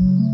Mm-hmm.